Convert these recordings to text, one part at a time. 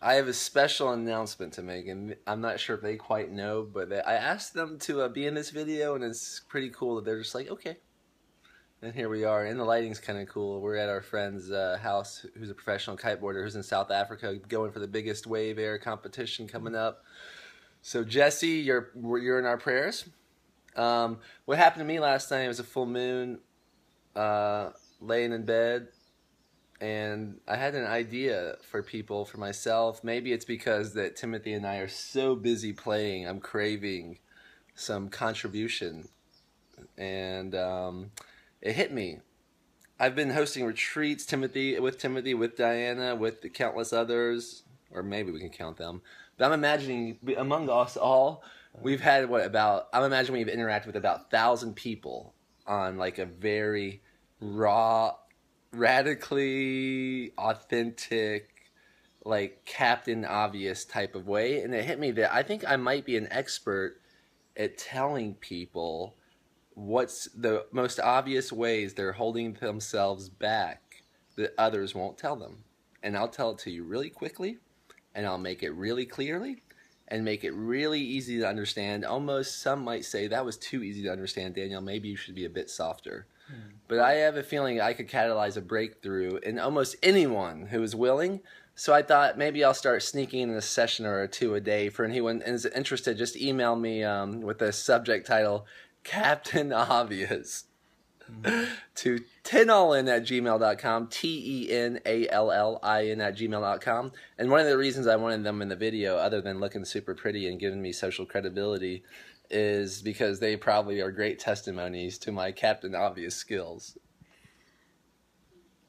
I have a special announcement to make, and I'm not sure if they quite know, but I asked them to uh, be in this video, and it's pretty cool that they're just like, okay. And here we are, and the lighting's kind of cool. We're at our friend's uh, house, who's a professional kiteboarder, who's in South Africa, going for the biggest wave air competition coming up. So Jesse, you're you're in our prayers. Um, what happened to me last night was a full moon, uh, laying in bed, and I had an idea for people, for myself. Maybe it's because that Timothy and I are so busy playing. I'm craving some contribution, and um, it hit me. I've been hosting retreats, Timothy with Timothy, with Diana, with the countless others, or maybe we can count them. But I'm imagining among us all, we've had what about? I'm imagining we've interacted with about thousand people on like a very raw radically authentic like captain obvious type of way and it hit me that i think i might be an expert at telling people what's the most obvious ways they're holding themselves back that others won't tell them. And i'll tell it to you really quickly and i'll make it really clearly and make it really easy to understand. Almost some might say that was too easy to understand daniel. Maybe you should be a bit softer but I have a feeling I could catalyze a breakthrough in almost anyone who is willing. So I thought maybe I'll start sneaking in a session or two a day. For anyone who's interested, just email me um, with the subject title Captain Obvious. to tenallin at gmail.com, T E N A L L I N at gmail.com. And one of the reasons I wanted them in the video, other than looking super pretty and giving me social credibility, is because they probably are great testimonies to my Captain Obvious skills.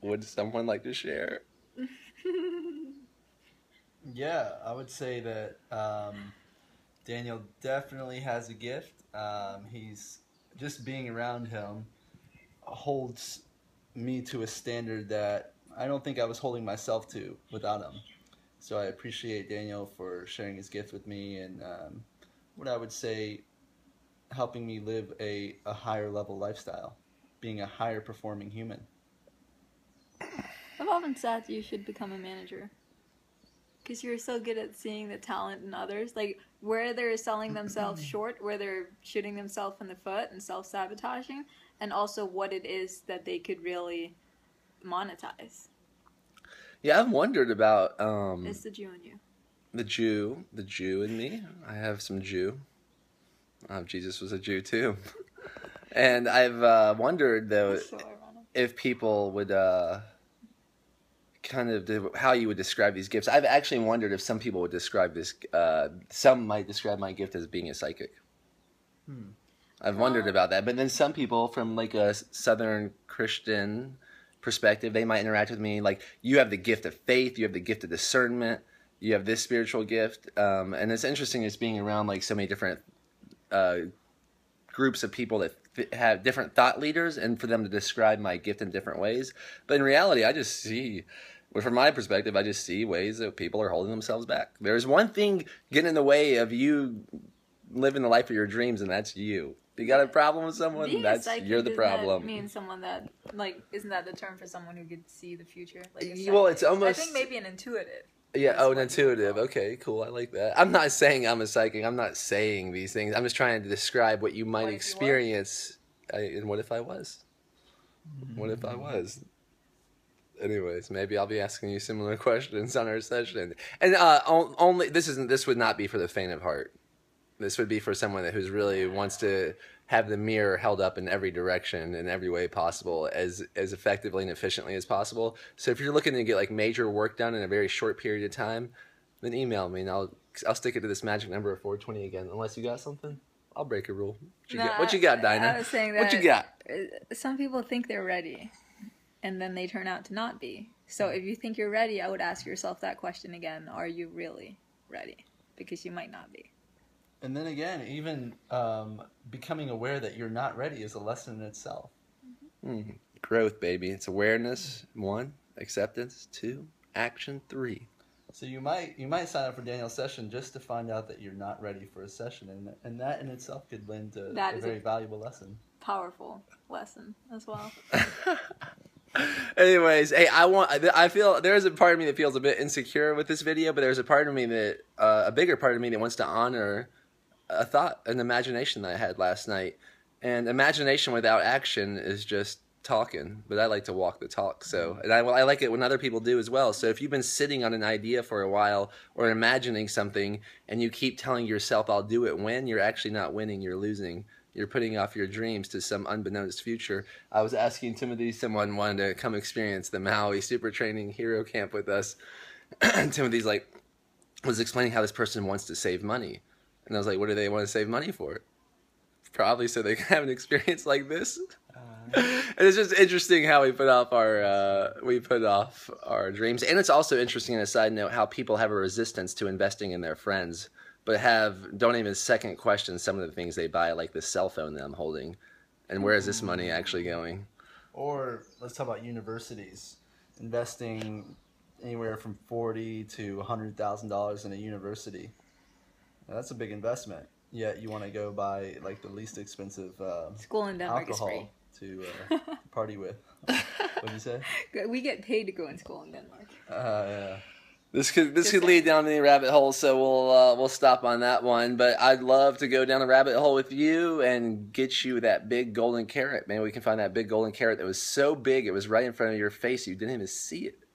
Would someone like to share? yeah, I would say that um, Daniel definitely has a gift. Um, he's just being around him holds me to a standard that I don't think I was holding myself to without him. So I appreciate Daniel for sharing his gift with me and um, what I would say helping me live a, a higher level lifestyle, being a higher performing human. I've often said you should become a manager. Because you're so good at seeing the talent in others. Like, where they're selling themselves short, where they're shooting themselves in the foot and self sabotaging, and also what it is that they could really monetize. Yeah, I've wondered about. Um, it's the Jew in you. The Jew, the Jew in me. I have some Jew. Um, Jesus was a Jew too. and I've uh, wondered though so if people would uh, kind of how you would describe these gifts. I've actually wondered if some people would describe this. Uh, some might describe my gift as being a psychic. Hmm. I've wondered about that, but then some people from like a Southern Christian perspective, they might interact with me like you have the gift of faith, you have the gift of discernment, you have this spiritual gift, um, and it's interesting just being around like so many different uh, groups of people that have different thought leaders and for them to describe my gift in different ways. But in reality, I just see, well, from my perspective, I just see ways that people are holding themselves back. There's one thing getting in the way of you living the life of your dreams, and that's you. If you got a problem with someone, Being that's you're the problem. Mean someone that like isn't that the term for someone who could see the future? Like well, it's almost. I think maybe an intuitive. Yeah. Oh, an intuitive. Okay. Cool. I like that. I'm not saying I'm a psychic. I'm not saying these things. I'm just trying to describe what you might what experience. I, and what if I was? What if I was? Anyways, maybe I'll be asking you similar questions on our session. And uh, only this isn't. This would not be for the faint of heart. This would be for someone that who's really wants to have the mirror held up in every direction in every way possible as as effectively and efficiently as possible. So if you're looking to get like major work done in a very short period of time, then email me and I'll I'll stick it to this magic number of 420 again. Unless you got something, I'll break a rule. What you, got? What you got, Dinah? I was saying that what you got? Some people think they're ready, and then they turn out to not be. So if you think you're ready, I would ask yourself that question again: Are you really ready? Because you might not be and then again, even um, becoming aware that you're not ready is a lesson in itself. Mm-hmm. Growth, baby. It's awareness. One, acceptance. Two, action. Three. So you might you might sign up for Daniel's session just to find out that you're not ready for a session, and and that in itself could lend to a very a valuable lesson. Powerful lesson as well. Anyways, hey, I want. I feel there's a part of me that feels a bit insecure with this video, but there's a part of me that uh, a bigger part of me that wants to honor a thought, an imagination that I had last night. And imagination without action is just talking, but I like to walk the talk. So, and I, I like it when other people do as well. So, if you've been sitting on an idea for a while or imagining something and you keep telling yourself, I'll do it when, you're actually not winning, you're losing. You're putting off your dreams to some unbeknownst future. I was asking Timothy, someone wanted to come experience the Maui Super Training Hero Camp with us. Timothy's like, was explaining how this person wants to save money. And I was like, what do they want to save money for? Probably so they can have an experience like this. Uh, and it's just interesting how we put off our uh, we put off our dreams, and it's also interesting. On a side note, how people have a resistance to investing in their friends, but have don't even second question some of the things they buy, like the cell phone that I'm holding, and where is this money actually going? Or let's talk about universities investing anywhere from forty to hundred thousand dollars in a university. Now, that's a big investment. Yet you want to go buy like the least expensive uh, school in Denmark alcohol to uh, party with. what did you say? We get paid to go in school in Denmark. Uh, yeah. This could this could lead down any rabbit hole, so we'll uh, we'll stop on that one. But I'd love to go down the rabbit hole with you and get you that big golden carrot. Maybe we can find that big golden carrot that was so big it was right in front of your face you didn't even see it.